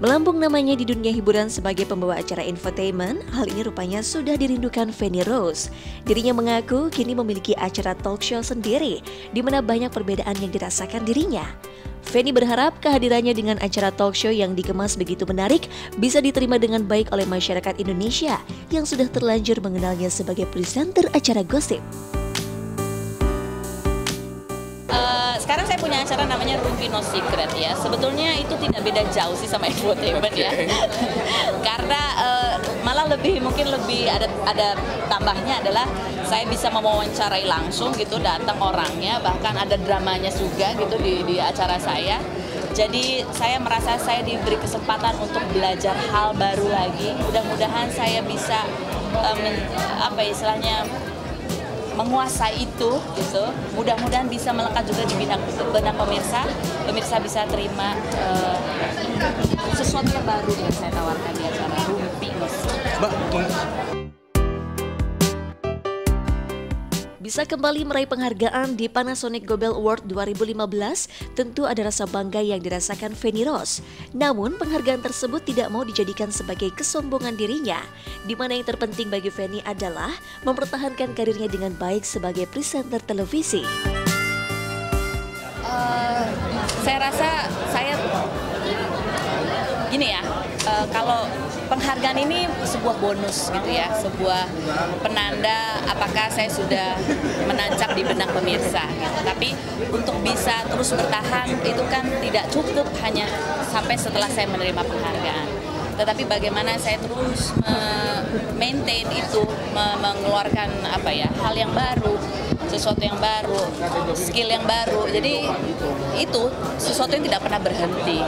Melambung namanya di dunia hiburan sebagai pembawa acara infotainment, hal ini rupanya sudah dirindukan Fanny Rose. Dirinya mengaku kini memiliki acara talk show sendiri, di mana banyak perbedaan yang dirasakan dirinya. Fanny berharap kehadirannya dengan acara talk show yang dikemas begitu menarik bisa diterima dengan baik oleh masyarakat Indonesia yang sudah terlanjur mengenalnya sebagai presenter acara gosip. Saya punya acara namanya Rumpi No Secret ya. Sebetulnya itu tidak beda jauh sih sama infotainment ya. Karena uh, malah lebih mungkin lebih ada ada tambahnya adalah saya bisa mewawancarai langsung gitu datang orangnya bahkan ada dramanya juga gitu di di acara saya. Jadi saya merasa saya diberi kesempatan untuk belajar hal baru lagi. Mudah-mudahan saya bisa um, apa ya, istilahnya menguasai itu gitu. Mudah-mudahan bisa melekat juga di benak benak pemirsa. Pemirsa bisa terima uh, sesuatu yang baru Bisa kembali meraih penghargaan di Panasonic Gobel Award 2015 tentu ada rasa bangga yang dirasakan Feni Rose. Namun penghargaan tersebut tidak mau dijadikan sebagai kesombongan dirinya, di mana yang terpenting bagi Feni adalah mempertahankan karirnya dengan baik sebagai presenter televisi. Uh, saya rasa saya gini ya, uh, kalau penghargaan ini sebuah bonus gitu ya, sebuah penanda apakah saya sudah menancap di benak pemirsa. Gitu. Tapi untuk bisa terus bertahan itu kan tidak cukup hanya sampai setelah saya menerima penghargaan. Tetapi bagaimana saya terus maintain itu, mengeluarkan apa ya hal yang baru, sesuatu yang baru, skill yang baru. Jadi itu sesuatu yang tidak pernah berhenti.